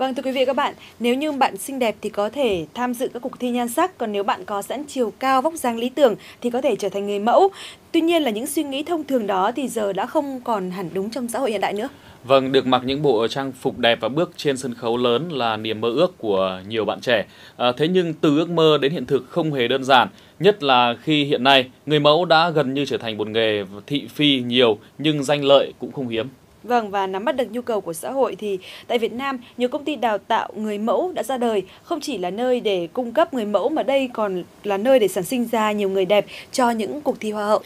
Vâng thưa quý vị các bạn, nếu như bạn xinh đẹp thì có thể tham dự các cuộc thi nhan sắc, còn nếu bạn có sẵn chiều cao vóc dáng lý tưởng thì có thể trở thành người mẫu. Tuy nhiên là những suy nghĩ thông thường đó thì giờ đã không còn hẳn đúng trong xã hội hiện đại nữa. Vâng, được mặc những bộ trang phục đẹp và bước trên sân khấu lớn là niềm mơ ước của nhiều bạn trẻ. À, thế nhưng từ ước mơ đến hiện thực không hề đơn giản, nhất là khi hiện nay người mẫu đã gần như trở thành một nghề thị phi nhiều nhưng danh lợi cũng không hiếm. Vâng và nắm bắt được nhu cầu của xã hội thì tại Việt Nam nhiều công ty đào tạo người mẫu đã ra đời không chỉ là nơi để cung cấp người mẫu mà đây còn là nơi để sản sinh ra nhiều người đẹp cho những cuộc thi hoa hậu.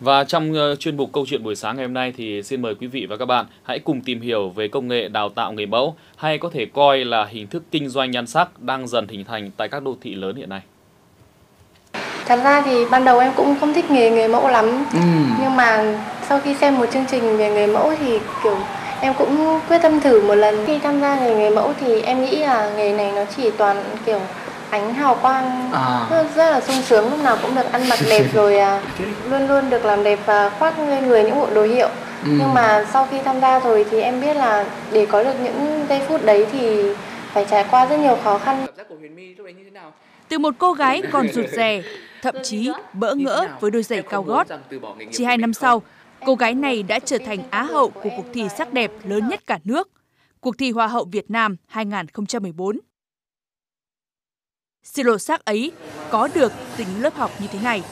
Và trong uh, chuyên mục câu chuyện buổi sáng ngày hôm nay thì xin mời quý vị và các bạn hãy cùng tìm hiểu về công nghệ đào tạo người mẫu hay có thể coi là hình thức kinh doanh nhan sắc đang dần hình thành tại các đô thị lớn hiện nay. Thật ra thì ban đầu em cũng không thích nghề người mẫu lắm ừ. Nhưng mà sau khi xem một chương trình về người mẫu thì kiểu em cũng quyết tâm thử một lần. Khi tham gia nghề người mẫu thì em nghĩ là nghề này nó chỉ toàn kiểu ánh hào quang à. rất, rất là sung sướng lúc nào cũng được ăn mặc đẹp rồi à, luôn luôn được làm đẹp và khoác lên người những bộ đồ hiệu. Ừ. nhưng mà sau khi tham gia rồi thì em biết là để có được những giây phút đấy thì phải trải qua rất nhiều khó khăn. Từ một cô gái còn rụt rè thậm chí bỡ ngỡ với đôi giày cao gót. chỉ hai năm sau cô gái này đã trở thành á hậu của cuộc thi sắc đẹp lớn nhất cả nước cuộc thi hoa hậu Việt Nam 2014 sự lột xác ấy có được từ những lớp học như thế này.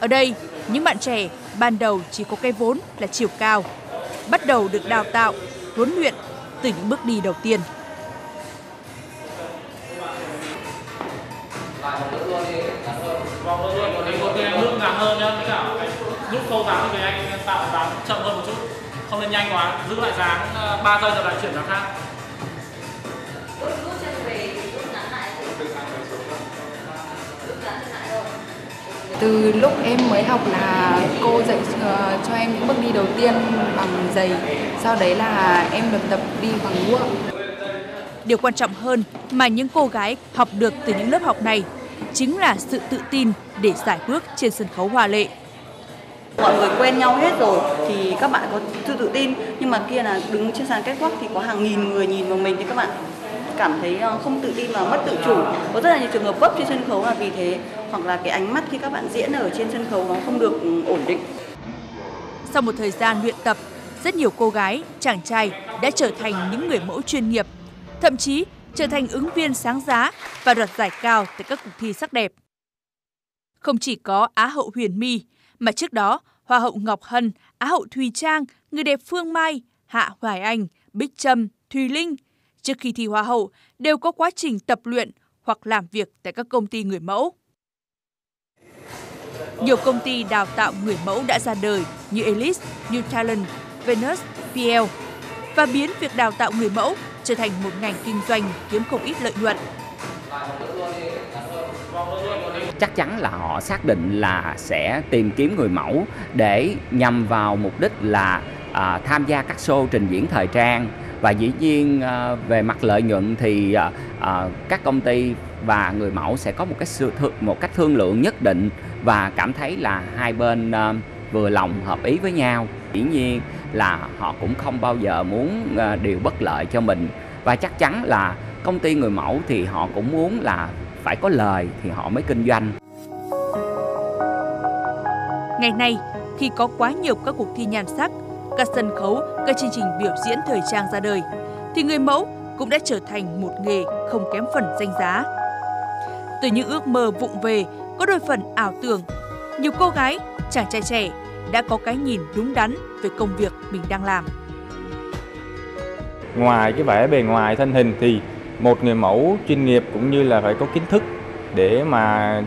Ở đây, những bạn trẻ ban đầu chỉ có cái vốn là chiều cao, bắt đầu được đào tạo, huấn luyện từ những bước đi đầu tiên. nước ngắn hơn nhá, với cả lúc câu dáng thì anh tạo dáng chậm hơn một chút, không nên nhanh quá, giữ lại dáng 3 giây rồi lại chuyển dáng khác. Từ lúc em mới học là cô dạy uh, cho em những bước đi đầu tiên bằng giày, sau đấy là em được tập đi bằng ngựa. Điều quan trọng hơn mà những cô gái học được từ những lớp học này chính là sự tự tin để giải bước trên sân khấu hoa lệ. Mọi người quen nhau hết rồi thì các bạn có sự tự tin nhưng mà kia là đứng trên sàn catwalk thì có hàng nghìn người nhìn vào mình thì các bạn cảm thấy ờ, không tự tin và mất tự chủ. Có rất là nhiều trường hợp vấp trên sân khấu là vì thế hoặc là cái ánh mắt khi các bạn diễn ở trên sân khấu nó không được ừ, ổn định. Sau một thời gian luyện tập rất nhiều cô gái chàng trai đã trở thành những người mẫu chuyên nghiệp. Thậm chí trở thành ứng viên sáng giá và đoạt giải cao tại các cuộc thi sắc đẹp không chỉ có á hậu huyền my mà trước đó hoa hậu ngọc hân á hậu thùy trang người đẹp phương mai hạ hoài anh bích trâm thùy linh trước khi thi Hoa hậu đều có quá trình tập luyện hoặc làm việc tại các công ty người mẫu. Nhiều công ty đào tạo người mẫu đã ra đời như Elite, New Talent, Venus, PL và biến việc đào tạo người mẫu trở thành một ngành kinh doanh kiếm không ít lợi nhuận. Chắc chắn là họ xác định là sẽ tìm kiếm người mẫu để nhằm vào mục đích là à, tham gia các show trình diễn thời trang và dĩ nhiên à, về mặt lợi nhuận thì à, à, các công ty và người mẫu sẽ có một cái sự một cách thương lượng nhất định và cảm thấy là hai bên à, vừa lòng hợp ý với nhau dĩ nhiên là họ cũng không bao giờ muốn ờ, điều bất lợi cho mình và chắc chắn là công ty người mẫu thì họ cũng muốn là phải có lời thì họ mới kinh doanh ngày nay khi có quá nhiều các cuộc thi nhan sắc các sân khấu, các chương trình biểu diễn thời trang ra đời, thì người mẫu cũng đã trở thành một nghề không kém phần danh giá. Từ những ước mơ vụng về, có đôi phần ảo tưởng, nhiều cô gái, chàng trai trẻ đã có cái nhìn đúng đắn về công việc mình đang làm. Ngoài cái vẻ bề ngoài thân hình thì một người mẫu chuyên nghiệp cũng như là phải có kiến thức để mà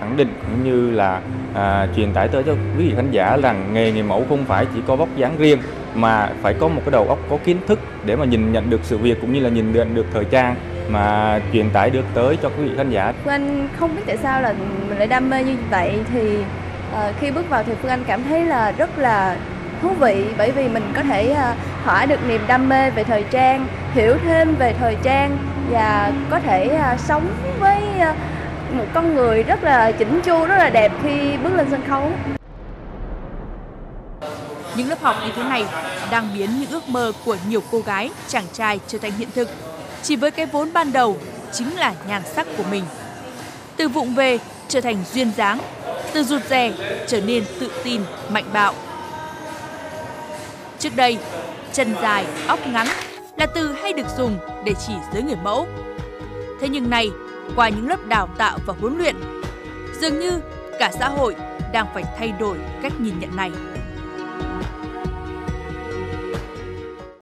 khẳng định cũng như là à, truyền tải tới cho quý vị khán giả rằng nghề người mẫu không phải chỉ có vóc dáng riêng mà phải có một cái đầu óc có kiến thức để mà nhìn nhận được sự việc cũng như là nhìn nhận được thời trang mà truyền tải được tới cho quý vị khán giả. Anh không biết tại sao là mình lại đam mê như vậy thì uh, khi bước vào thì Phương Anh cảm thấy là rất là thú vị bởi vì mình có thể ờ, uh, thỏa được niềm đam mê về thời trang, hiểu thêm về thời trang và có thể uh, sống với uh, một con người rất là chỉnh chu rất là đẹp khi bước lên sân khấu Những lớp học như thế này đang biến những ước mơ của nhiều cô gái, chàng trai trở thành hiện thực. Chỉ với cái vốn ban đầu chính là nhan sắc của mình. Từ vụng về trở thành duyên dáng, từ rụt rè trở nên tự tin, mạnh bạo. Trước đây, chân dài, óc ngắn là từ hay được dùng để chỉ giới người mẫu. Thế nhưng nay, qua những lớp đào tạo và huấn luyện, dường như cả xã hội đang phải thay đổi cách nhìn nhận này.